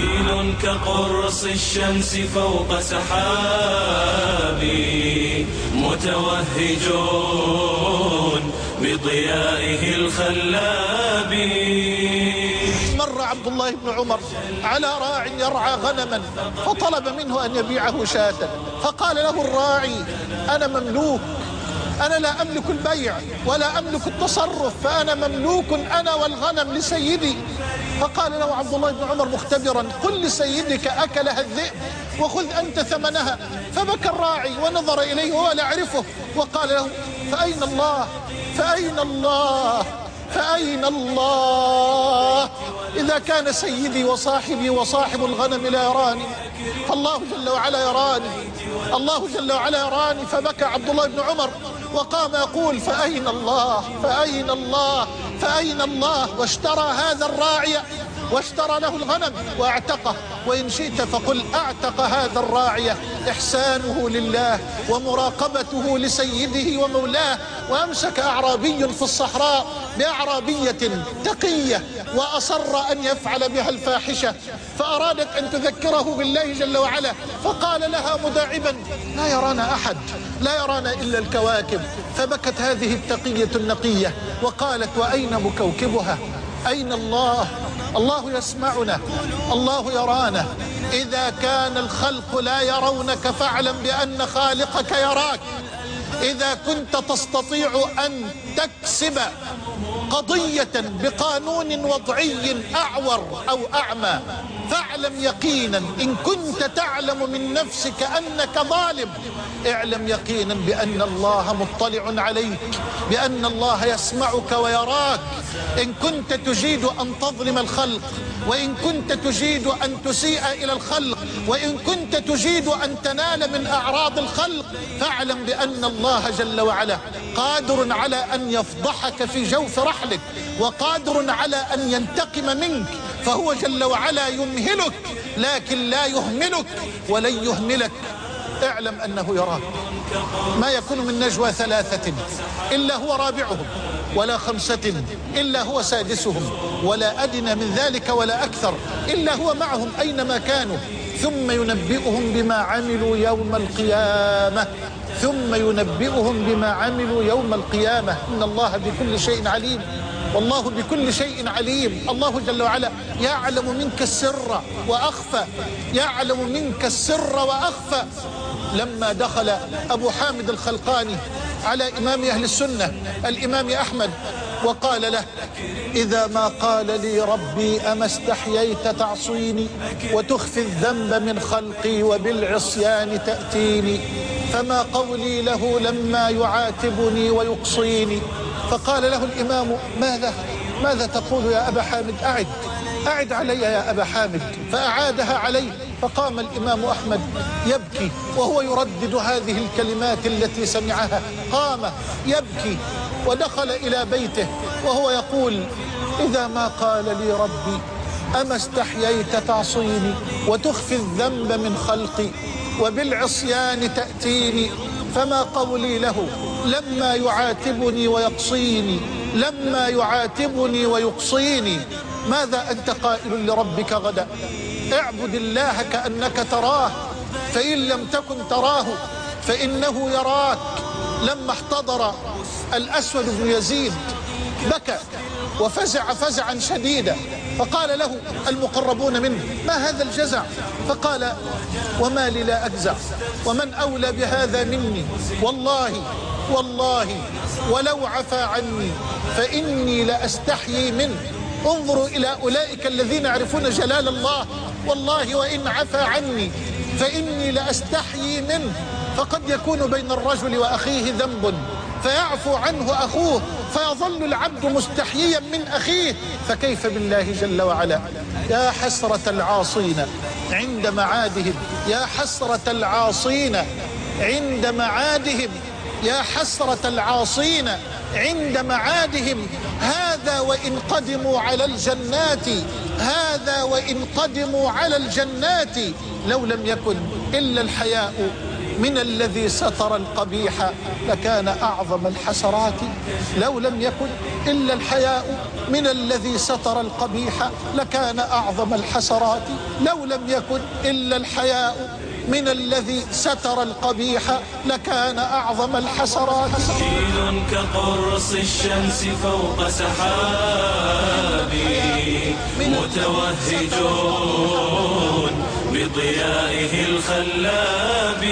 جيل كقرص الشمس فوق سحاب متوهجون بضيائه الخلاب مر عبد الله بن عمر على راع يرعى غنما فطلب منه أن يبيعه شاة فقال له الراعي أنا مملوك أنا لا أملك البيع ولا أملك التصرف فأنا مملوك أنا والغنم لسيدي. فقال له عبد الله بن عمر مختبرا قل لسيدك أكلها الذئب وخذ أنت ثمنها. فبكى الراعي ونظر إليه وهو لا يعرفه وقال له فأين الله؟ فأين الله؟ فأين الله؟ إذا كان سيدي وصاحبي وصاحب الغنم لا يراني فالله جل وعلا يراني الله جل وعلا يراني. فبكى عبد الله بن عمر وقام يقول فأين الله؟ فأين الله؟ فأين الله واشترى هذا الراعي واشترى له الغنم واعتقه. وإن شئت فقل أعتق هذا الراعي. إحسانه لله ومراقبته لسيده ومولاه. وأمسك أعرابي في الصحراء بأعرابية تقية وأصر أن يفعل بها الفاحشة. فأرادت أن تذكره بالله جل وعلا. فقال لها مداعبا لا يرانا أحد لا يرانا إلا الكواكب. فبكت هذه التقية النقية. وقالت وأين مكوكبها؟ أين الله؟ الله يسمعنا الله يرانا. إذا كان الخلق لا يرونك فاعلم بأن خالقك يراك. إذا كنت تستطيع أن تكسب قضية بقانون وضعي أعور أو أعمى فاعلم يقينا إن كنت تعلم من نفسك أنك ظالم. اعلم يقينا بأن الله مطلع عليك بأن الله يسمعك ويراك. إن كنت تجيد أن تظلم الخلق وإن كنت تجيد أن تسيء إلى الخلق وإن كنت تجيد أن تنال من أعراض الخلق فاعلم بأن الله جل وعلا قادر على أن يفضحك في جوف رحلك وقادر على أن ينتقم منك. فهو جل وعلا يمهلك لكن لا يهملك ولن يهملك. اعلم أنه يراك. ما يكون من نجوى ثلاثة إلا هو رابعهم ولا خمسة إلا هو سادسهم ولا أدنى من ذلك ولا أكثر إلا هو معهم أينما كانوا. ثم ينبئهم بما عملوا يوم القيامة. ثم ينبئهم بما عملوا يوم القيامة. إن الله بكل شيء عليم. والله بكل شيء عليم. الله جل وعلا يعلم منك السر وأخفى. يعلم منك السر وأخفى. لما دخل أبو حامد الخلقاني على إمام أهل السنة الإمام أحمد وقال له إذا ما قال لي ربي أما استحييت تعصيني وتخفي الذنب من خلقي وبالعصيان تأتيني فما قولي له لما يعاتبني ويقصيني؟ فقال له الإمام ماذا ماذا تقول يا أبا حامد؟ أعد أعد علي يا أبا حامد. فأعادها عليه فقام الإمام أحمد يبكي وهو يردد هذه الكلمات التي سمعها. قام يبكي ودخل إلى بيته وهو يقول إذا ما قال لي ربي أما استحييت تعصيني وتخفي الذنب من خلقي وبالعصيان تأتيني فما قولي له؟ لما يعاتبني ويقصيني لما يعاتبني ويقصيني. ماذا أنت قائل لربك غدا؟ اعبد الله كأنك تراه فإن لم تكن تراه فإنه يراك. لما احتضر الأسود بن يزيد بكى وفزع فزعا شديدا. فقال له المقربون منه ما هذا الجزع؟ فقال وما لي لا أجزع ومن أولى بهذا مني والله والله ولو عفى عني فإني لأستحيي منه. انظروا إلى أولئك الذين يعرفون جلال الله والله وإن عفى عني فإني لأستحيي منه. فقد يكون بين الرجل وأخيه ذنب فيعفو عنه أخوه فيظل العبد مستحييا من أخيه. فكيف بالله جل وعلا؟ يا حسرة العاصين عند معادهم يا حسرة العاصين عند معادهم يا حسرة العاصين عند معادهم. هذا وإن قدموا على الجنات هذا وإن قدموا على الجنات لو لم يكن إلا الحياء. من الذي ستر القبيح لكان أعظم الحسرات لو لم يكن إلا الحياء من الذي ستر القبيح لكان أعظم الحسرات لو لم يكن إلا الحياء من الذي ستر القبيح لكان أعظم الحسرات جيل كقرص الشمس فوق سحاب متوهجون بضيائه الخلاب